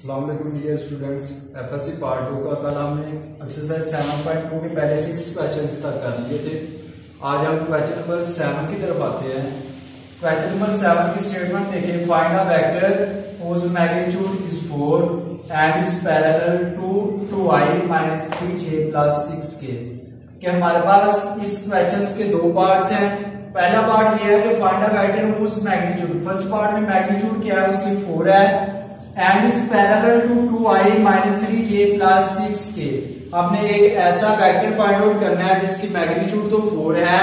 Aslam dear students F S C part two का कल हमने एक्सरसाइज सेवन पॉइंट टू के पहले सिक्स क्वेश्चन तक कर लिए थे। आज हम क्वेश्चन नंबर सेवन की तरफ़ आते हैं। क्वेश्चन नंबर सेवन की स्टेटमेंट देखें। Find a vector whose magnitude is 4 and is parallel to 2i minus 3j plus 6k कि हमारे पास इस क्वेश्चन के दो पार्ट्स हैं। पहला पार्ट ये है कि find a vector whose magnitude first part में मैग्नीट्यूड क्या है, उसकी 4 है। And is parallel to two i minus three j plus six k हमने एक ऐसा वेक्टर फाइंड आउट करना है जिसकी मैग्नीट्यूड तो फोर है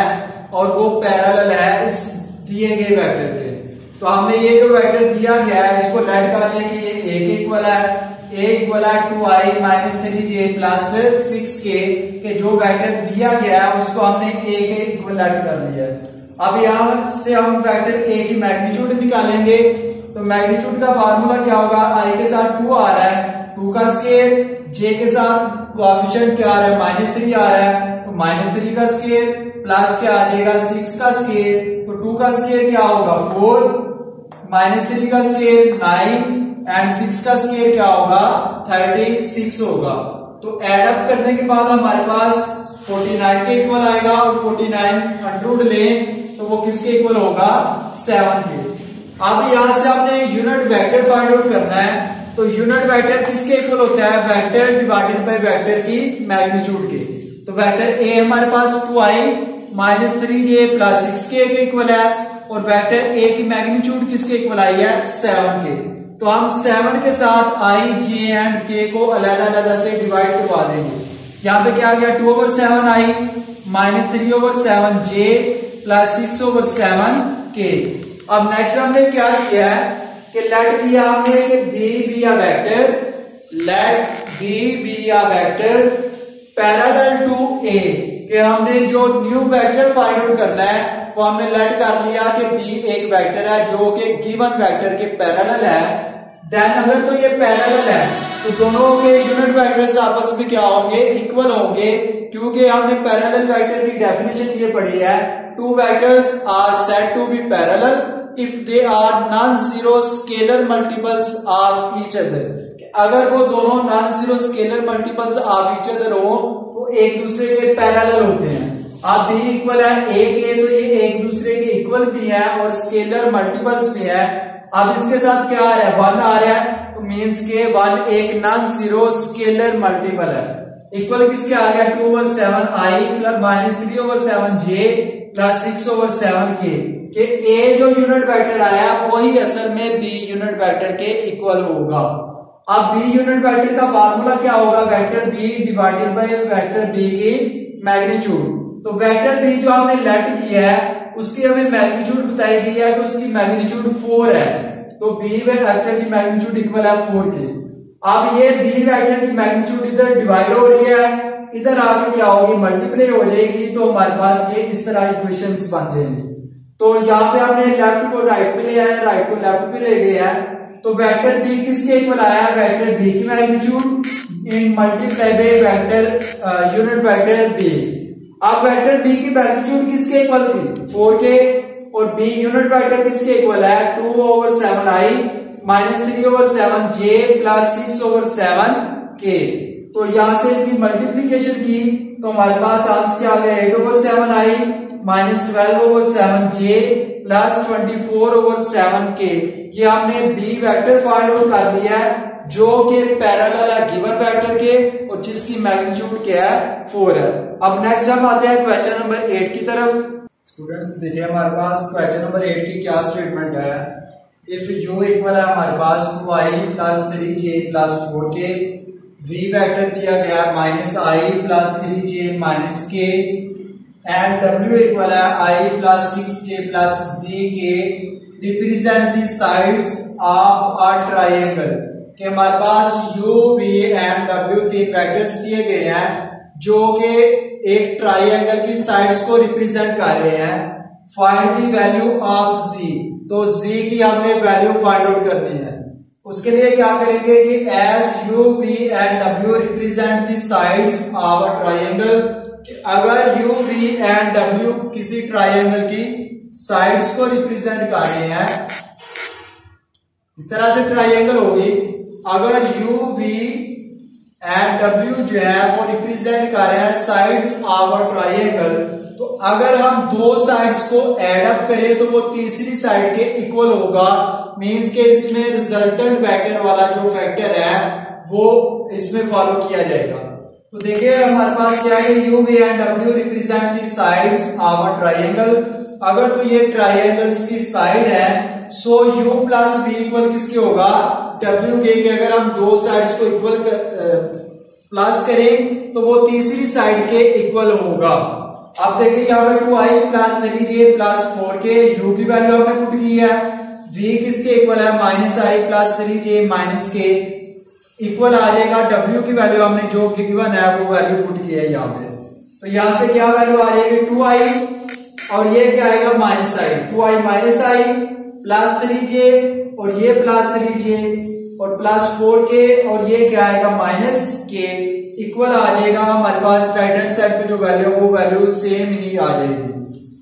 और वो पैरेलल है इस दिए गए वेक्टर के। तो हमने ये जो वेक्टर दिया गया है, इसको लेट कर लिया कि ये एक इक्वल है। ए इक्वल है two i minus three j plus six k के जो वेक्टर दिया गया है, उसको हमने ए के इक्वल कर लिया। अब यहाँ से हम वेक्टर ए की मैग्नीट्यूड निकालेंगे। तो मैग्नीट्यूड का फार्मूला क्या होगा? आई के साथ टू आ रहा है। टू का स्केयर जे के साथ कोएफिशिएंट क्या आ रहा है? माइनस थ्री आ रहा है। तो माइनस थ्री का स्केयर प्लस क्या आ जाएगा? सिक्स का स्केयर तो टू का स्केयर क्या होगा? फोर माइनस थ्री का स्केयर नाइन एंड सिक्स का स्केयर क्या होगा? थर्टी सिक्स होगा। तो एड अप करने के बाद हमारे पास फोर्टी नाइन के इक्वल आएगा और फोर्टी नाइन अंड्रूड ले तो वो किसके इक्वल होगा? Seven k. अब यहाँ से आपने यूनिट वेक्टर फाइंड आउट करना है। तो यूनिट वेक्टर किसके इक्वल होता है? वेक्टर डिवाइडेड बाय वेक्टर की मैग्नीट्यूड के। तो वेक्टर ए हमारे पास two i minus three j plus six k equal है और वेक्टर ए की मैग्नीट्यूड किसके इक्वल आई है? सेवन के। तो हम सेवन के साथ आई जे एंड के को अलग अलग से डिवाइड करवा देंगे। यहाँ पे क्या आ गया? Two over seven i minus three over seven j plus six over seven k अब नेक्स्ट हमने क्या किया है कि लेट किया हमने कि b be a vector let b be a vector parallel to a कि हमने जो न्यू वेक्टर फाइंड आउट करना है, वो हमने लेट कर लिया कि बी एक वेक्टर है, जो कि गिवन वेक्टर के पैरेलल है। देन अगर तो ये पैरेलल है तो दोनों के यूनिट वेक्टर्स आपस में क्या होंगे? इक्वल होंगे, क्योंकि हमने पैरेलल वेक्टर की डेफिनेशन ये पढ़ी है। Two vectors are said to be parallel if they are non zero scalar multiples of each other अगर वो दोनों non zero scalar multiples of each other हो तो एक दूसरे के पैरेलल होते हैं। अब बी इक्वल है ए के तो ये एक दूसरे के इक्वल भी है और स्केलर मल्टीपल्स भी है। अब इसके साथ क्या आ रहा है? वन आ रहा है। मीन्स के वन एक नॉन ज़ीरो स्केलर मल्टीपल है। इक्वल किसके आ गया? Two over seven i plus minus three over seven j plus six over seven k कि ए जो यूनिट वेक्टर आया, वही असल में बी यूनिट वेक्टर के इक्वल होगा। अब बी यूनिट वेक्टर का फार्मूला क्या होगा? Vector b divided by vector b की मैग्नीट्यूड तो वेक्टर बी जो हमने लेट किया है, उसकी हमें मैग्नीट्यूड बताई गई है तो उसकी मैग्नीट्यूड फोर है। तो बी वेक्टर की मैग्नीट्यूड इक्वल है फोर की अब ये बी वेक्टर की मैग्नीट्यूड इधर डिवाइड हो रही है, इधर आके क्या होगी? मल्टीप्लाई हो जाएगी तो हमारे पास ये इस तरह इक्वेशंस बन जाएँगे। तो यहाँ पे हमने लेफ़्ट को राइट पे ले आया राइट को लेफ़्ट पे ले गए हैं। तो वेक्टर बी किसके इक्वल आया वेक्टर बी की magnitude in multiply by vector unit vector b अब वेक्टर बी की मैग्नीट्यूड किसके इक्वल थी? फोर के और बी यूनिट वेक्टर किसके इक्वल है? Two over seven i minus three over seven j plus six over seven k तो यहाँ से इनकी मल्टीप्लीकेशन की तो हमारे पास आंसर क्या आ गया? Eight over seven i minus twelve over seven j plus twenty four over seven k ये हमने बी वेक्टर फाइंड आउट कर लिया है, जो कि पैरेलल है गिवन वेक्टर के और जिसकी मैग्नीट्यूड क्या है? फोर है। अब नेक्स्ट हम आते हैं क्वेश्चन नंबर एट की तरफ़। स्टूडेंट्स देखिए हमारे पास क्वेश्चन नंबर एट की क्या स्टेटमेंट है? इफ़ यू इक्वल है हमारे पास two i plus three j plus four k v vector दिया गया minus i plus three j minus k and W equal है I plus six j plus z k represent the sides of a triangle कि हमारे पास U, V and W तीन vectors दिए गए हैं जो कि एक ट्राइंगल की साइड्स को रिप्रेजेंट कर रहे हैं। Find the value of z तो जी की हमने वैल्यू फाइंड आउट करनी है। उसके लिए क्या करेंगे कि as you we and W represent the sides of a triangle अगर यू वी एंड डब्ल्यू किसी ट्राइंगल की साइड्स को रिप्रेजेंट कर रहे हैं, इस तरह से ट्राइंगल होगी। अगर यू वी एंड डब्ल्यू जो है, वो रिप्रेजेंट कर रहे हैं साइड्स आवर ट्राइंगल तो अगर हम दो साइड्स को एड अप करें तो वो तीसरी साइड के इक्वल होगा। मींस के इसमें रिजल्टेंट वेक्टर वाला जो फैक्टर है, वो इसमें फॉलो किया जाएगा। तो देखिए, हमारे पास क्या है? U we and W represent the sides our triangle अगर तो ये ट्राइंगल्स की साइड है so u plus b equal किसके होगा? डब्ल्यू के, के अगर हम दो साइड्स को इक्वल प्लस करें तो वो तीसरी साइड के इक्वल होगा। अब देखिए यहाँ पे two i plus three j plus four k u की वैल्यू हमने पुट की है। वी किसके इक्वल है? Minus i plus three j minus k equal आ जाएगा डब्ल्यू की वैल्यू हमने जो गिवन है वो वैल्यू पुट की है यहाँ पे। तो यहाँ से क्या वैल्यू आ जाएगी? टू आई और ये क्या आएगा? Minus i two i minus i plus three j और ये plus three j plus four k और ये क्या आएगा? माइनस के इक्वल आ जाएगा। हमारे पास राइट हैंड साइड पे जो वैल्यू वो वैल्यू सेम ही आ जाएगी।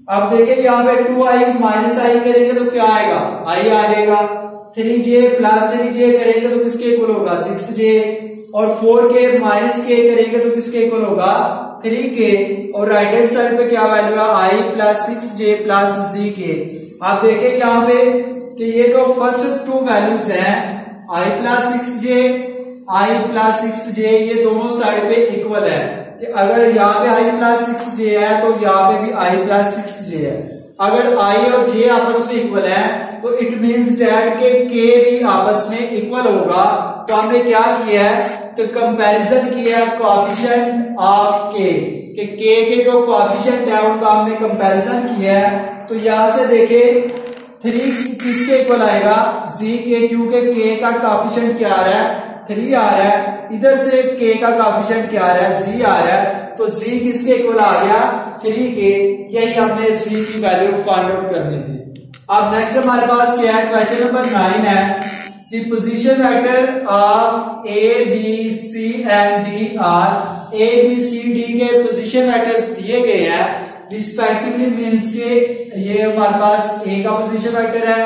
अब देखिए यहाँ पे टू आई माइनस आई करेंगे तो क्या आएगा? आई आ जाएगा। Three j plus three j करेंगे तो किसके इक्वल होगा? सिक्स जे और फोर के माइनस के करेंगे तो किसके इक्वल होगा? थ्री के और राइट हैंड साइड पे क्या वैल्यू है? I plus six j plus z k आप देखिए यहाँ पे कि ये जो फ़र्स्ट टू वैल्यूज़ हैं i plus six j i plus six j ये दोनों साइड पे इक्वल है। कि अगर यहाँ पे आई प्लस सिक्स जे है तो यहाँ पे भी आई प्लस सिक्स जे है। अगर आई और जे आपस में इक्वल है तो इट मींस डैट के के भी आपस में इक्वल होगा। तो हमने क्या किया है? तो कंपैरिजन किया है कॉफिशिएंट ऑफ़ के के के जो कॉफिशिएंट है, उनका हमने कंपैरिजन किया है। तो यहाँ से देखे थ्री किसके इक्वल आएगा? जी के क्यू के के का कॉफिशिएंट क्या आ रहा है? थ्री आ रहा है। इधर से के का कॉफिशिएंट क्या आ रहा है? जी आ रहा है। तो जी किसके इक्वल आ गया? थ्री के यही हमने जी की वैल्यू फाइंड आउट करनी थी। अब नेक्स्ट हमारे पास क्या है? क्वेश्चन नंबर नाइन है। The position vector of a, b, c, and d are a, b, c, d के पोजीशन वेक्टर्स दिए गए हैं। रिस्पेक्टिवली मींस के ये हमारे पास ए का पोजीशन वेक्टर है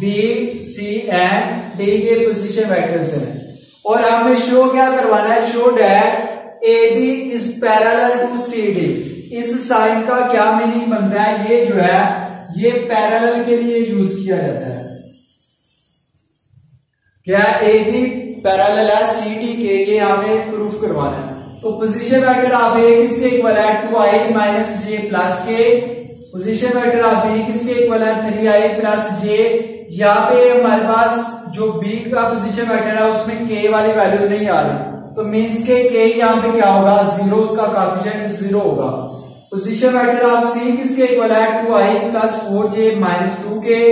बी सी एंड d के पोजीशन वेक्टर्स हैं। और हमें शो क्या करवाना है? Show that a b is parallel to c d इस साइन का क्या मीनिंग बनता है? ये जो है, ये पैरेलल के लिए यूज़ किया जाता है। क्या ए बी पैरेलल है? सी डी के ये हमें प्रूफ करवाना है। तो पोजीशन वेक्टर ऑफ़ ए किसके इक्वल है? Two i minus j plus k position vector of b किसके इक्वल है? थ्री आई प्लस जे यहाँ पे हमारे पास जो बी का पोजीशन वेक्टर है, उसमें के वाली वैल्यू नहीं आ रही। तो मींस के के यहाँ पे क्या होगा? ज़ीरो उसका कॉफिशिएंट ज़ीरो होगा। पोजीशन वेक्टर ऑफ़ सी किसके इक्वल है? Two i plus four j minus two k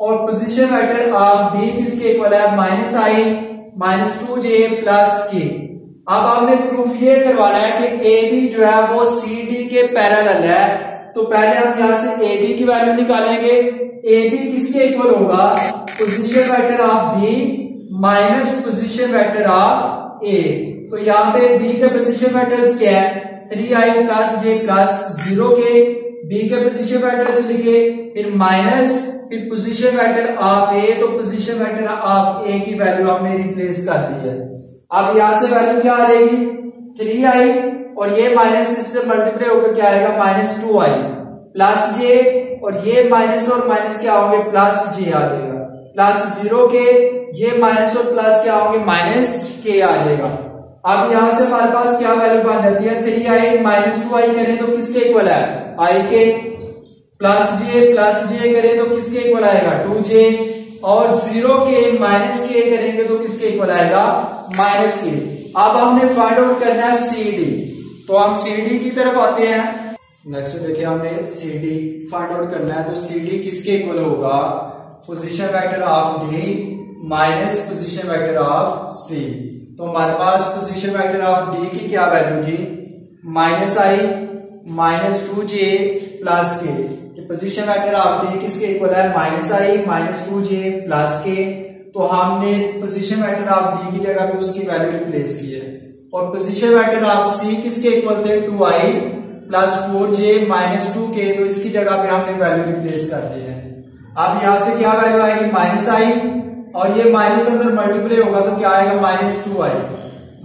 और पोजीशन वेक्टर ऑफ़ बी किसके इक्वल है? Minus i minus two j plus k अब आपने प्रूफ ये करवाना है कि ए बी जो है वो सी डी के पैरेलल है। तो पहले हम यहाँ से ए बी की वैल्यू निकालेंगे। ए बी किसके इक्वल होगा? Position vector of b minus position vector of a तो यहाँ पे बी के पोजीशन वेक्टर्स क्या है? Three i plus j plus zero k b के पोजीशन वेक्टर्स लिखे, फिर माइनस फिर पोजीशन वेक्टर ऑफ़ ए तो पोजीशन वेक्टर ऑफ़ ए की वैल्यू हमने रिप्लेस कर दी है। अब यहाँ से वैल्यू क्या आ जाएगी? थ्री आई, और ये माइनस इससे मल्टीप्लाई होकर क्या आएगा? Minus two i. Plus j और ये माइनस और माइनस क्या होंगे? प्लस जे आ जाएगा। प्लस ज़ीरो के, ये माइनस और प्लस क्या होंगे? माइनस के आ जाएगा। अब यहाँ से हमारे पास क्या वैल्यू बन जाती है? Three i minus two i करें तो किसके इक्वल है? आई के। प्लस जे प्लस जे करें तो किसके इक्वल आएगा? टू जे और ज़ीरो के माइनस के करेंगे तो किसके इक्वल आएगा? माइनस के अब हमने फाइंड आउट करना है सी डी तो हम सी डी की तरफ़ आते हैं. नेक्स्ट देखिए हमने सी डी फाइंड आउट करना है. तो सी डी किसके इक्वल होगा? Position vector of d minus position vector of c तो हमारे पास पोजीशन वेक्टर ऑफ़ डी की क्या वैल्यू थी? Minus i minus two j plus k position vector of d किसके इक्वल है? Minus i minus two j plus k तो हमने पोजीशन वेक्टर ऑफ़ डी की जगह पे उसकी वैल्यू रिप्लेस की है। और पोजीशन वेक्टर ऑफ़ सी किसके इक्वल थे? Two i plus four j minus two k तो इसकी जगह पे हमने वैल्यू रिप्लेस कर दी है। अब यहाँ से क्या वैल्यू आएगी? माइनस आई और ये माइनस अंदर मल्टीप्लाई होगा तो क्या आएगा? Minus two i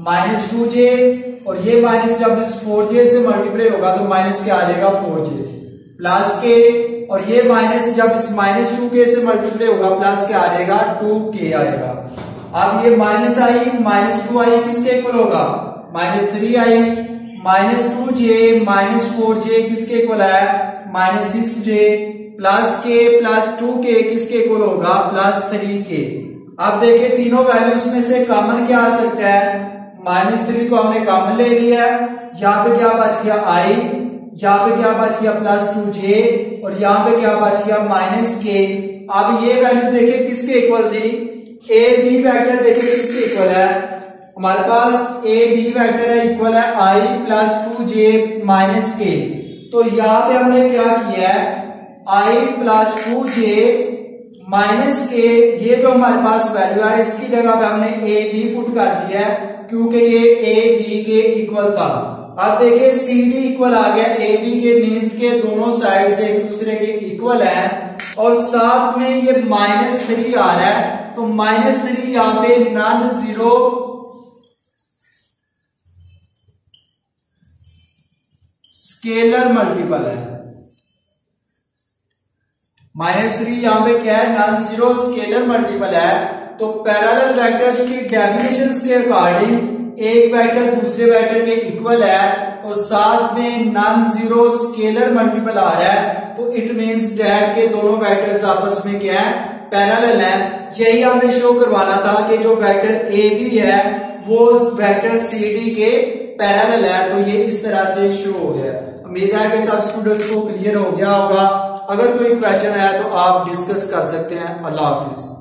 minus two j और ये माइनस जब इस फोर जे से मल्टीप्लाई होगा तो माइनस क्या आ जाएगा? फोर जे प्लस के और ये माइनस जब इस माइनस टू के से मल्टीप्लाई होगा प्लस क्या आ जाएगा? टू के आएगा। अब ये minus i minus two i किसके इक्वल होगा? Minus three i minus two j minus four j किसके इक्वल है? Minus six j plus k plus two k किसके इक्वल होगा? प्लस थ्री के अब देखिए, तीनों वैल्यूज़ में से कॉमन क्या आ सकता है? माइनस थ्री को हमने कॉमन ले लिया है। यहाँ पे क्या बच गया? आई यहाँ पे क्या बच गया प्लस टू जे और यहाँ पे क्या बच गया माइनस के। अब ये वैल्यू देखिए किसके इक्वल थी? ए बी वैक्टर देखिए किसके इक्वल है? हमारे पास ए बी वैक्टर है इक्वल है i plus two j minus k तो यहाँ पे हमने क्या किया है? I plus two j minus k ये जो हमारे पास वैल्यू है, इसकी जगह पे हमने ए बी पुट कर दिया है, क्योंकि ये ए बी के इक्वल था। अब देखिए सी डी इक्वल आ गया ए बी के मीन्स के दोनों साइड से एक दूसरे के इक्वल है और साथ में ये माइनस थ्री आ रहा है तो माइनस थ्री यहाँ पे नॉन ज़ीरो स्केलर मल्टीपल है। माइनस थ्री यहाँ पे क्या है? नॉन ज़ीरो स्केलर मल्टीपल है तो पैरेलल वेक्टर्स की डेफिनेशन के अकॉर्डिंग एक वेक्टर दूसरे वेक्टर के इक्वल है और साथ में नॉन ज़ीरो स्केलर मल्टीपल आ रहा है तो इट मींस डैट के दोनों वेक्टर्स आपस में क्या है? पैरेलल है। यही हमने शो करवाना था कि जो वेक्टर ए बी है, वो वेक्टर सी डी के पैरेलल है तो ये इस तरह से शो हो गया। उम्मीद है कि सब स्टूडेंट्स को क्लियर हो गया होगा। अगर कोई क्वेश्चन है तो आप डिस्कस कर सकते हैं। अल्लाह हाफिज।